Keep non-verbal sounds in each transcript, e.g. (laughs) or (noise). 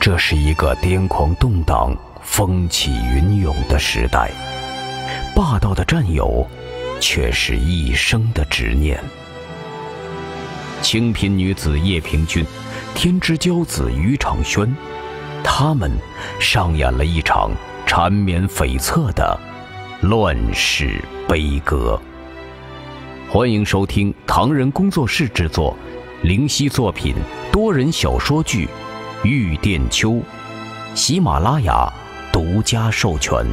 这是一个癫狂动荡、风起云涌的时代，霸道的占有却是一生的执念。清贫女子叶平君，天之骄子于长轩，他们上演了一场缠绵悱恻的乱世悲歌。欢迎收听唐人工作室制作。灵犀作品多人小说剧《玉殿秋》，喜马拉雅独家授权。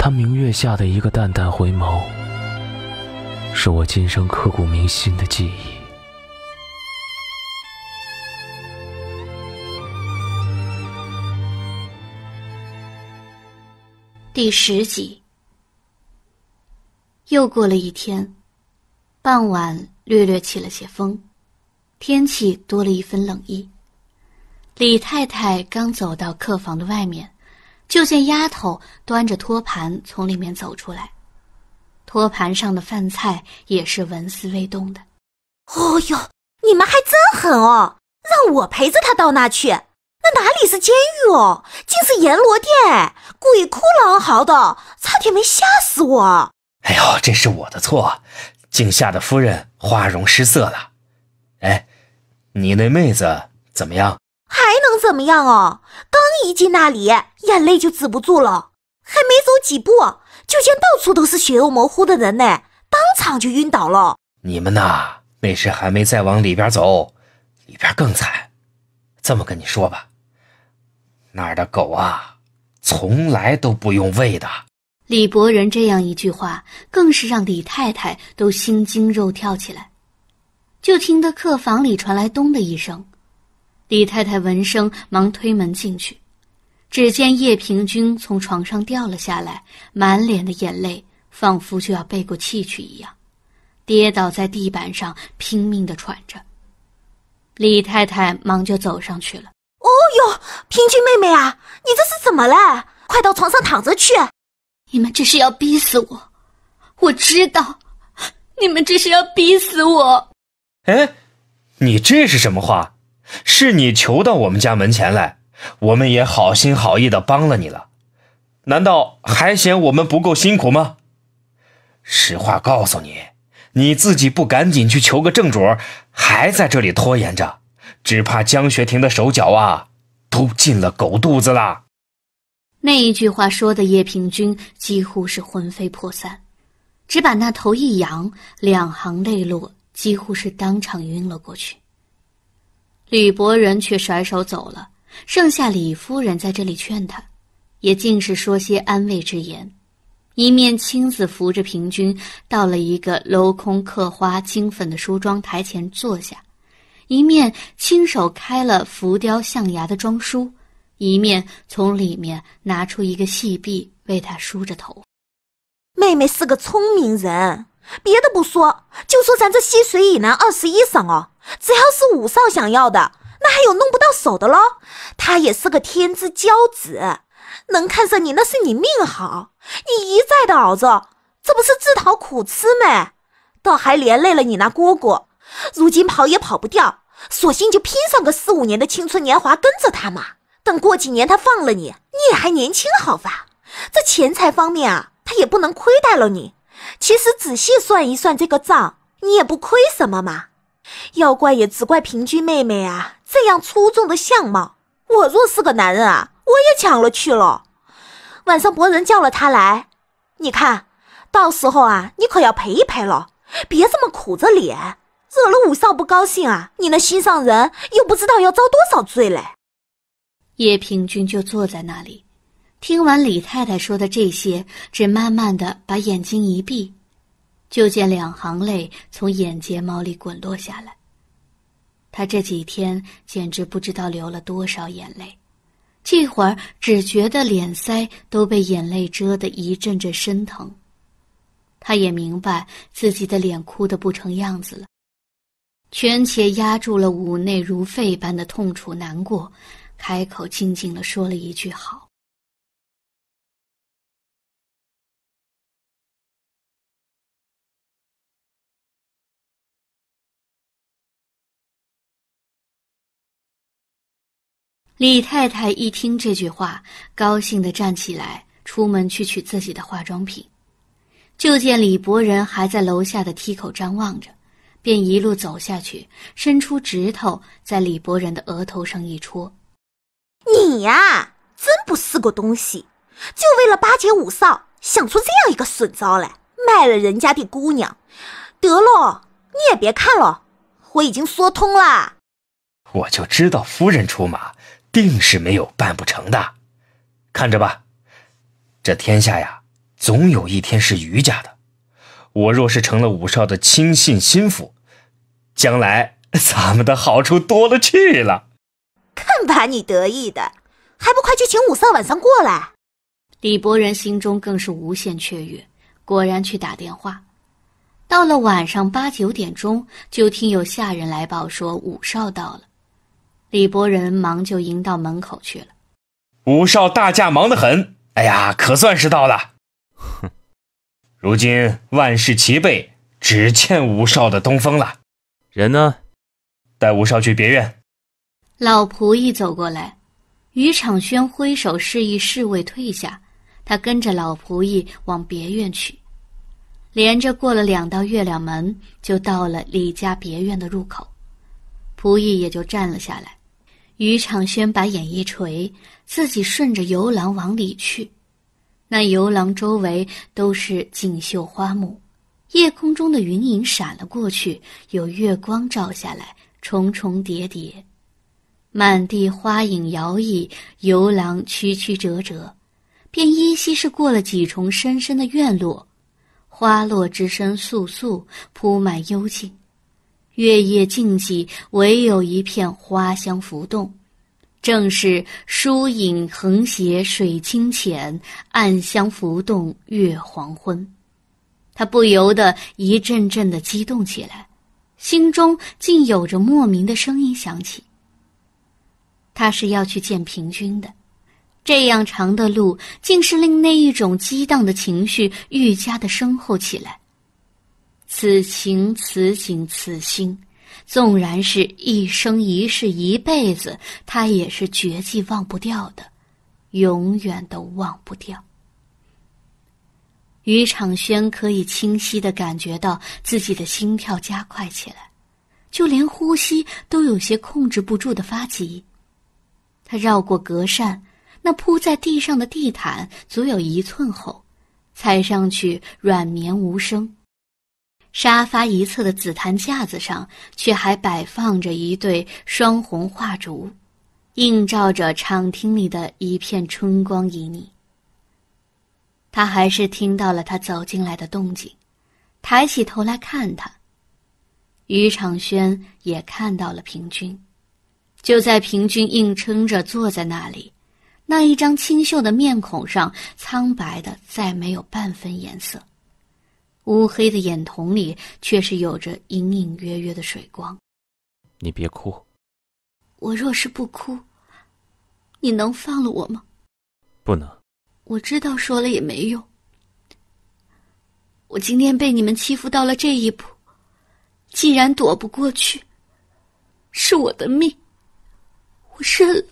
他明月下的一个淡淡回眸，是我今生刻骨铭心的记忆。第十集，又过了一天。傍晚略略起了些风，天气多了一分冷意。李太太刚走到客房的外面，就见丫头端着托盘从里面走出来，托盘上的饭菜也是纹丝未动的。哦哟，你们还真狠哦！让我陪着他到那去，那哪里是监狱哦，竟是阎罗殿，鬼哭狼嚎的，差点没吓死我。哎呦，这是我的错。竟吓得夫人花容失色了。哎，你那妹子怎么样？还能怎么样哦？刚一进那里，眼泪就止不住了，还没走几步，就见到处都是血肉模糊的人呢，当场就晕倒了。你们呐，那是还没再往里边走，里边更惨。这么跟你说吧，那儿的狗啊，从来都不用喂的。李伯仁这样一句话，更是让李太太都心惊肉跳起来。就听得客房里传来“咚”的一声，李太太闻声忙推门进去，只见叶平君从床上掉了下来，满脸的眼泪，仿佛就要背过气去一样，跌倒在地板上，拼命的喘着。李太太忙就走上去了：“哦哟，平君妹妹啊，你这是怎么了？快到床上躺着去。”你们这是要逼死我！我知道，你们这是要逼死我。哎，你这是什么话？是你求到我们家门前来，我们也好心好意的帮了你了，难道还嫌我们不够辛苦吗？实话告诉你，你自己不赶紧去求个正主，还在这里拖延着，只怕江学庭的手脚啊，都进了狗肚子了。那一句话说的叶平君几乎是魂飞魄散，只把那头一扬，两行泪落，几乎是当场晕了过去。吕伯仁却甩手走了，剩下李夫人在这里劝他，也尽是说些安慰之言，一面亲自扶着平君到了一个镂空刻花金粉的梳妆台前坐下，一面亲手开了浮雕象牙的装书。一面从里面拿出一个细币，为他梳着头。妹妹是个聪明人，别的不说，说咱这溪水以南二十一省哦，只要是五少想要的，那还有弄不到手的喽。他也是个天之骄子，能看上你那是你命好。你一再的熬着，这不是自讨苦吃吗？倒还连累了你那姑姑，如今跑也跑不掉，索性就拼上个四五年的青春年华跟着他嘛。等过几年他放了你，你也还年轻，好吧？这钱财方面啊，他也不能亏待了你。其实仔细算一算这个账，你也不亏什么嘛。要怪也只怪平君妹妹啊，这样出众的相貌，我若是个男人啊，我也抢了去了。晚上伯仁叫了他来，你看到时候啊，你可要陪一陪了，别这么苦着脸，惹了五少不高兴啊，你那心上人又不知道要遭多少罪嘞。叶平君就坐在那里，听完李太太说的这些，只慢慢的把眼睛一闭，就见两行泪从眼睫毛里滚落下来。他这几天简直不知道流了多少眼泪，这会儿只觉得脸腮都被眼泪遮得一阵阵生疼。他也明白自己的脸哭得不成样子了，全且压住了五内如沸般的痛楚难过。开口静静的说了一句“好”。李太太一听这句话，高兴地站起来，出门去取自己的化妆品。就见李伯仁还在楼下的梯口张望着，便一路走下去，伸出指头在李伯仁的额头上一戳：“你呀，真不是个东西，就为了巴结五少，想出这样一个损招来，卖了人家的姑娘。得了，你也别看了，我已经说通了。我就知道夫人出马。”定是没有办不成的，看着吧，这天下呀，总有一天是余家的。我若是成了武少的亲信心腹，将来 (laughs) 咱们的好处多了去了。看把你得意的，还不快去请武少晚上过来？李伯仁心中更是无限雀跃，果然去打电话。到了晚上八九点钟，就听有下人来报说武少到了。李伯仁忙就迎到门口去了。武少大驾忙得很，哎呀，可算是到了。哼，(laughs) 如今万事齐备，只欠武少的东风了。人呢？带武少去别院。老仆役走过来，于长轩挥手示意侍卫退下，他跟着老仆役往别院去。连着过了两道月亮门，就到了李家别院的入口，仆役也就站了下来。于长轩把眼一垂，自己顺着游廊往里去。那游廊周围都是锦绣花木，夜空中的云影闪了过去，有月光照下来，重重叠叠，满地花影摇曳，游廊曲曲折折，便依稀是过了几重深深的院落，花落之声簌簌，铺满幽静。月夜静寂，唯有一片花香浮动，正是疏影横斜水清浅，暗香浮动月黄昏。他不由得一阵阵的激动起来，心中竟有着莫名的声音响起。他是要去见平君的，这样长的路，竟是令那一种激荡的情绪愈加的深厚起来。此情此景此心，纵然是一生一世一辈子，他也是绝技忘不掉的，永远都忘不掉。于长轩可以清晰的感觉到自己的心跳加快起来，就连呼吸都有些控制不住的发急。他绕过隔扇，那铺在地上的地毯足有一寸厚，踩上去软绵无声。沙发一侧的紫檀架子上，却还摆放着一对双红画烛，映照着场厅里的一片春光旖旎。他还是听到了他走进来的动静，抬起头来看他。于长轩也看到了平君，就在平君硬撑着坐在那里，那一张清秀的面孔上，苍白的再没有半分颜色。乌黑的眼瞳里却是有着隐隐约约的水光。你别哭。我若是不哭，你能放了我吗？不能。我知道说了也没用。我今天被你们欺负到了这一步，既然躲不过去，是我的命，我认了。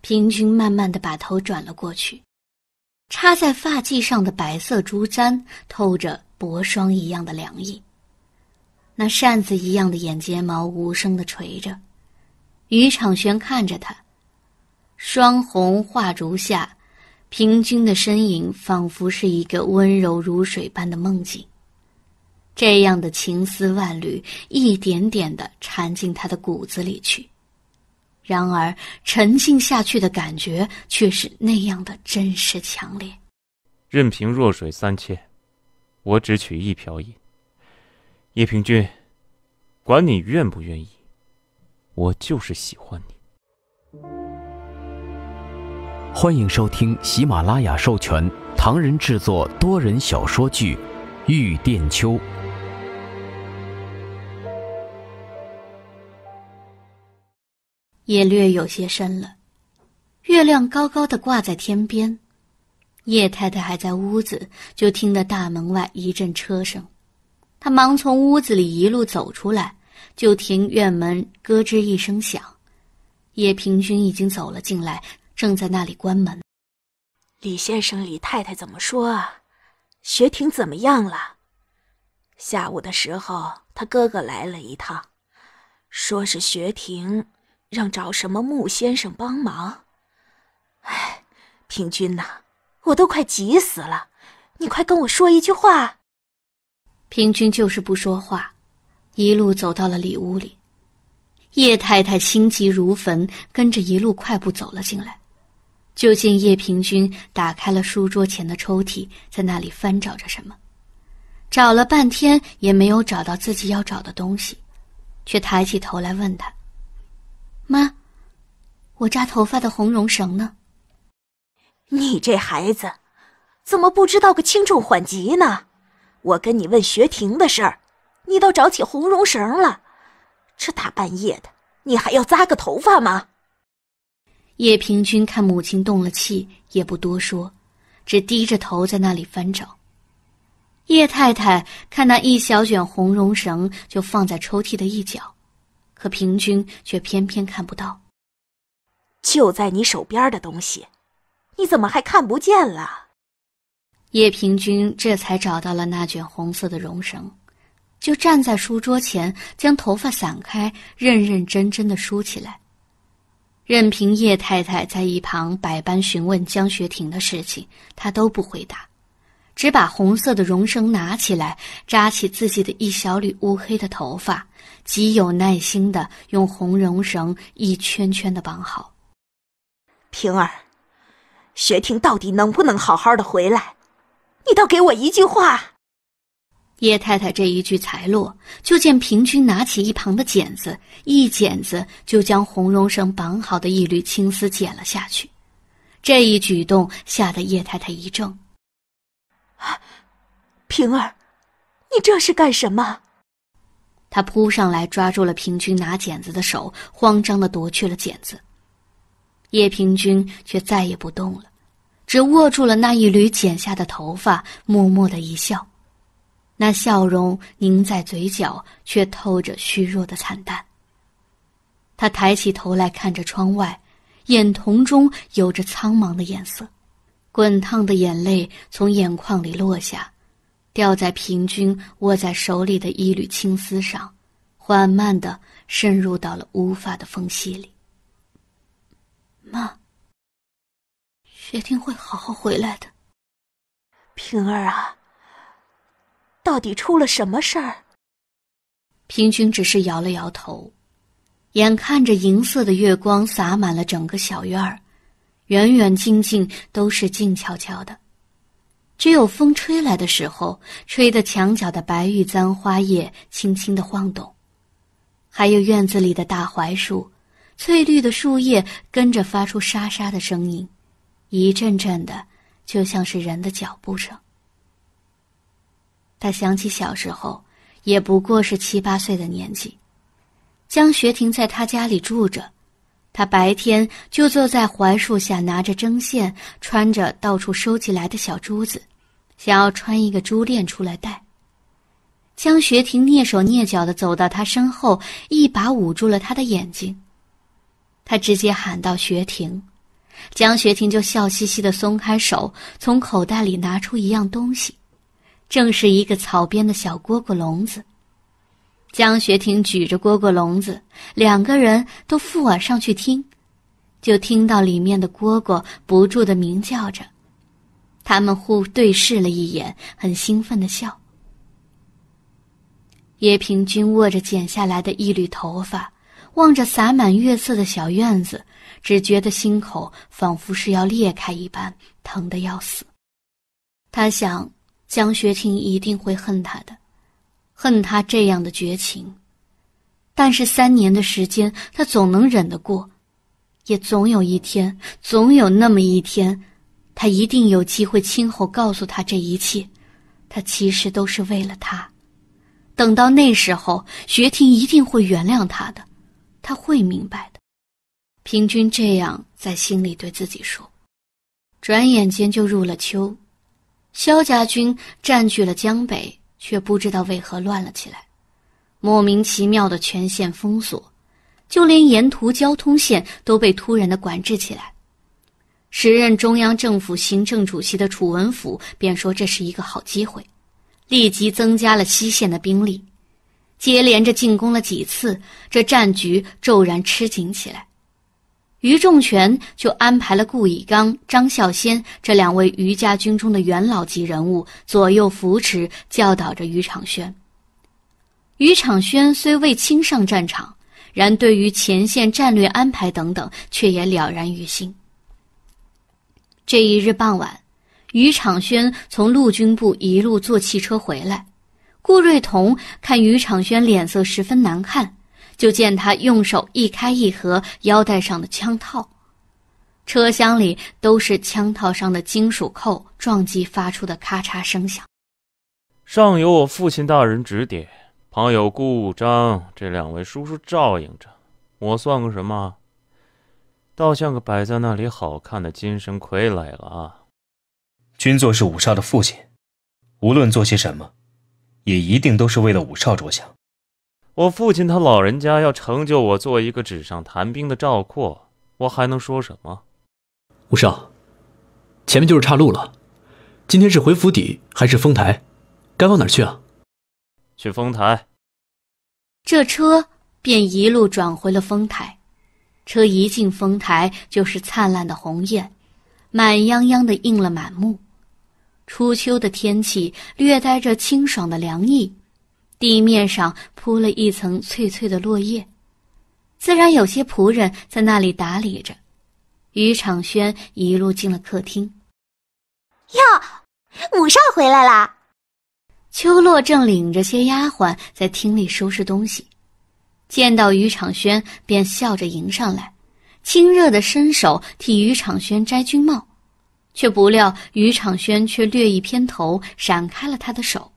平君慢慢的把头转了过去。插在发髻上的白色珠簪透着薄霜一样的凉意，那扇子一样的眼睫毛无声的垂着。于长轩看着他，双红画烛下，平君的身影仿佛是一个温柔如水般的梦境。这样的情丝万缕，一点点的缠进他的骨子里去。然而，沉浸下去的感觉却是那样的真实强烈。任凭弱水三千，我只取一瓢饮。叶平君，管你愿不愿意，我就是喜欢你。欢迎收听喜马拉雅授权唐人制作多人小说剧《玉殿秋》。也略有些深了，月亮高高的挂在天边，叶太太还在屋子，就听得大门外一阵车声，她忙从屋子里一路走出来，就听院门咯吱一声响，叶平君已经走了进来，正在那里关门。李先生、李太太怎么说啊？学婷怎么样了？下午的时候，他哥哥来了一趟，说是学婷让找什么穆先生帮忙。哎，平君呐，我都快急死了，你快跟我说一句话。平君就是不说话，一路走到了里屋里。叶太太心急如焚，跟着一路快步走了进来，就见叶平君打开了书桌前的抽屉，在那里翻找着什么，找了半天也没有找到自己要找的东西，却抬起头来问他：“妈，我扎头发的红绒绳呢？”你这孩子，怎么不知道个轻重缓急呢？我跟你问学婷的事儿，你倒找起红绒绳了。这大半夜的，你还要扎个头发吗？叶平君看母亲动了气，也不多说，只低着头在那里翻找。叶太太看那一小卷红绒绳，就放在抽屉的一角，可平君却偏偏看不到。就在你手边的东西。你怎么还看不见了？叶平君这才找到了那卷红色的绒绳，就站在书桌前，将头发散开，认认真真的梳起来。任凭叶太太在一旁百般询问江学婷的事情，他都不回答，只把红色的绒绳拿起来，扎起自己的一小缕乌黑的头发，极有耐心的用红绒绳一圈圈的绑好。平儿。学婷到底能不能好好的回来？你倒给我一句话。叶太太这一句才落，就见平君拿起一旁的剪子，一剪子就将红绒绳绑好的一缕青丝剪了下去。这一举动吓得叶太太一怔。平儿，你这是干什么？他扑上来抓住了平君拿剪子的手，慌张的夺去了剪子。叶平君却再也不动了，只握住了那一缕剪下的头发，默默的一笑，那笑容凝在嘴角，却透着虚弱的惨淡。他抬起头来看着窗外，眼瞳中有着苍茫的颜色，滚烫的眼泪从眼眶里落下，掉在平君握在手里的一缕青丝上，缓慢的渗入到了乌发的缝隙里。妈，雪婷会好好回来的。平儿啊，到底出了什么事儿？平君只是摇了摇头，眼看着银色的月光洒满了整个小院儿，远远近近都是静悄悄的，只有风吹来的时候，吹得墙角的白玉簪花叶轻轻的晃动，还有院子里的大槐树。翠绿的树叶跟着发出沙沙的声音，一阵阵的，就像是人的脚步声。他想起小时候，也不过是七八岁的年纪，江学庭在他家里住着，他白天就坐在槐树下，拿着针线，穿着到处收集来的小珠子，想要穿一个珠链出来戴。江学庭蹑手蹑脚的走到他身后，一把捂住了他的眼睛。他直接喊道：“学婷！”江学婷就笑嘻嘻的松开手，从口袋里拿出一样东西，正是一个草编的小蝈蝈笼子。江学婷举着蝈蝈笼子，两个人都附耳上去听，就听到里面的蝈蝈不住的鸣叫着。他们互对视了一眼，很兴奋的笑。叶平君握着剪下来的一缕头发。望着洒满月色的小院子，只觉得心口仿佛是要裂开一般，疼得要死。他想，江学庭一定会恨他的，恨他这样的绝情。但是三年的时间，他总能忍得过，也总有一天，总有那么一天，他一定有机会亲口告诉他这一切。他其实都是为了他。等到那时候，学庭一定会原谅他的。他会明白的，平君这样在心里对自己说。转眼间就入了秋，萧家军占据了江北，却不知道为何乱了起来，莫名其妙的全线封锁，就连沿途交通线都被突然的管制起来。时任中央政府行政主席的楚文甫便说这是一个好机会，立即增加了西线的兵力，接连着进攻了几次，这战局骤然吃紧起来。于仲权就安排了顾以刚、张孝先这两位于家军中的元老级人物左右扶持，教导着于长轩。于长轩虽未亲上战场，然对于前线战略安排等等，却也了然于心。这一日傍晚，于长轩从陆军部一路坐汽车回来，顾瑞彤看于长轩脸色十分难看。就见他用手一开一合腰带上的枪套，车厢里都是枪套上的金属扣撞击发出的咔嚓声响。上有我父亲大人指点，旁有顾章这两位叔叔照应着，我算个什么？倒像个摆在那里好看的精神傀儡了啊！军座是武少的父亲，无论做些什么，也一定都是为了武少着想。我父亲他老人家要成就我做一个纸上谈兵的赵括，我还能说什么？吴少，前面就是岔路了。今天是回府邸还是丰台？该往哪去啊？去丰台。这车便一路转回了丰台。车一进丰台，就是灿烂的红艳，满泱泱的映了满目。初秋的天气，略带着清爽的凉意。地面上铺了一层翠翠的落叶，自然有些仆人在那里打理着。于长轩一路进了客厅。哟，武少回来啦！秋落正领着些丫鬟在厅里收拾东西，见到于长轩，便笑着迎上来，亲热的伸手替于长轩摘军帽，却不料于长轩却略一偏头，闪开了他的手。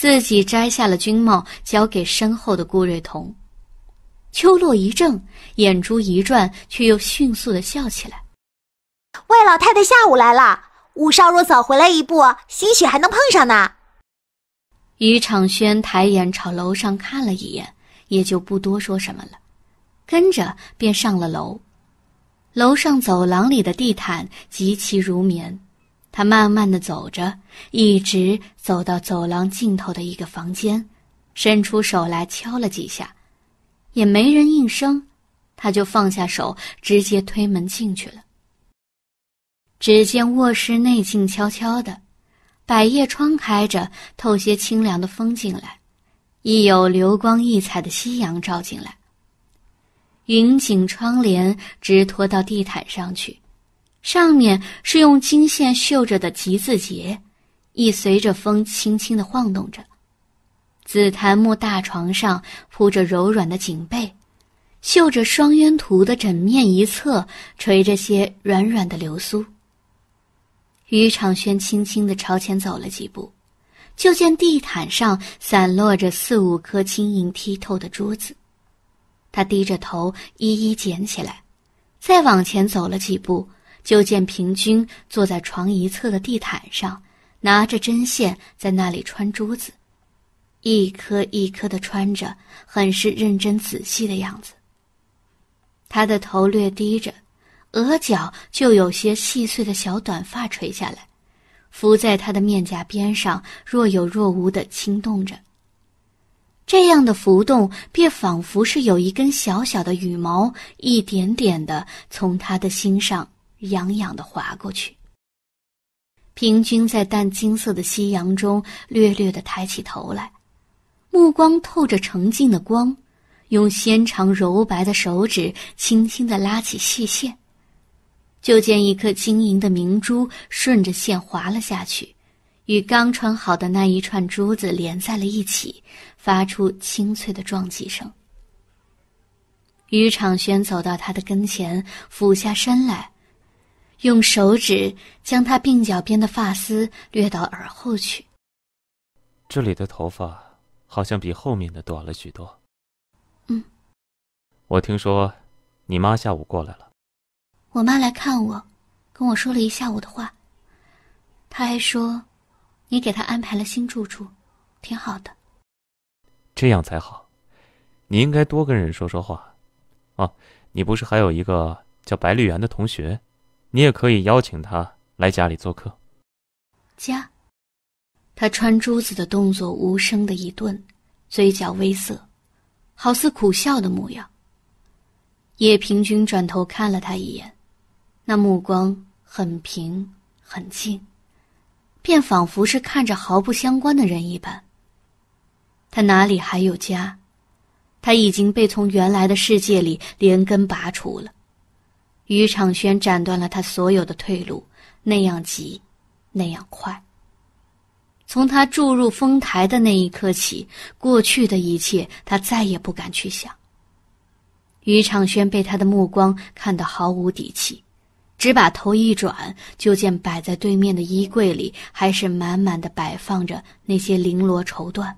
自己摘下了军帽，交给身后的顾瑞彤。秋落一怔，眼珠一转，却又迅速的笑起来。魏老太太下午来了，武少若早回来一步，兴许还能碰上呢。于长轩抬眼朝楼上看了一眼，也就不多说什么了，跟着便上了楼。楼上走廊里的地毯极其如棉。他慢慢的走着，一直走到走廊尽头的一个房间，伸出手来敲了几下，也没人应声，他就放下手，直接推门进去了。只见卧室内静悄悄的，百叶窗开着，透些清凉的风进来，亦有流光溢彩的夕阳照进来。云锦窗帘直拖到地毯上去。上面是用金线绣着的“吉”字结，亦随着风轻轻的晃动着。紫檀木大床上铺着柔软的锦被，绣着双鸳图的枕面一侧垂着些软软的流苏。于长轩轻轻的朝前走了几步，就见地毯上散落着四五颗晶莹剔透的珠子，他低着头一一捡起来，再往前走了几步。就见平君坐在床一侧的地毯上，拿着针线在那里穿珠子，一颗一颗的穿着，很是认真仔细的样子。他的头略低着，额角就有些细碎的小短发垂下来，浮在他的面颊边上，若有若无的轻动着。这样的浮动，便仿佛是有一根小小的羽毛，一点点的从他的心上。痒痒的划过去。平均在淡金色的夕阳中，略略的抬起头来，目光透着澄净的光，用纤长柔白的手指轻轻的拉起细线，就见一颗晶莹的明珠顺着线滑了下去，与刚穿好的那一串珠子连在了一起，发出清脆的撞击声。于长轩走到他的跟前，俯下身来。用手指将他鬓角边的发丝掠到耳后去。这里的头发好像比后面的短了许多。嗯，我听说你妈下午过来了。我妈来看我，跟我说了一下午的话。她还说，你给她安排了新住处，挺好的。这样才好，你应该多跟人说说话，哦，你不是还有一个叫白绿园的同学？你也可以邀请他来家里做客。家。他穿珠子的动作无声的一顿，嘴角微涩，好似苦笑的模样。叶平君转头看了他一眼，那目光很平很静，便仿佛是看着毫不相关的人一般。他哪里还有家？他已经被从原来的世界里连根拔除了。于长轩斩断了他所有的退路，那样急，那样快。从他注入丰台的那一刻起，过去的一切他再也不敢去想。于长轩被他的目光看得毫无底气，只把头一转，就见摆在对面的衣柜里还是满满的摆放着那些绫罗绸缎，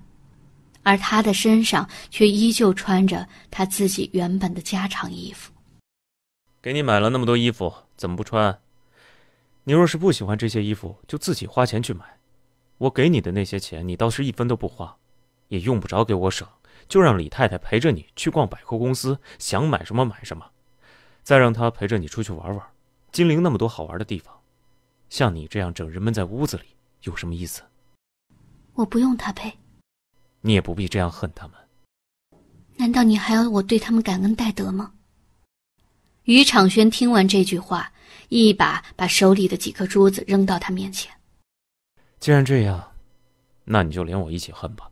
而他的身上却依旧穿着他自己原本的家常衣服。给你买了那么多衣服，怎么不穿？你若是不喜欢这些衣服，就自己花钱去买。我给你的那些钱，你倒是一分都不花，也用不着给我省，就让李太太陪着你去逛百货公司，想买什么买什么，再让她陪着你出去玩玩。金陵那么多好玩的地方，像你这样整人闷在屋子里，有什么意思？我不用他陪，你也不必这样恨他们。难道你还要我对他们感恩戴德吗？于长轩听完这句话，一把把手里的几颗珠子扔到他面前。既然这样，那你就连我一起恨吧。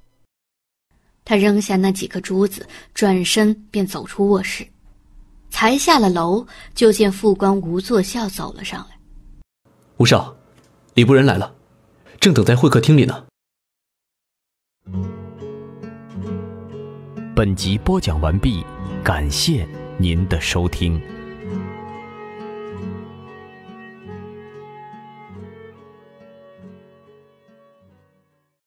他扔下那几颗珠子，转身便走出卧室。才下了楼，就见副官吴作孝走了上来。吴少，李部人来了，正等在会客厅里呢。本集播讲完毕，感谢您的收听。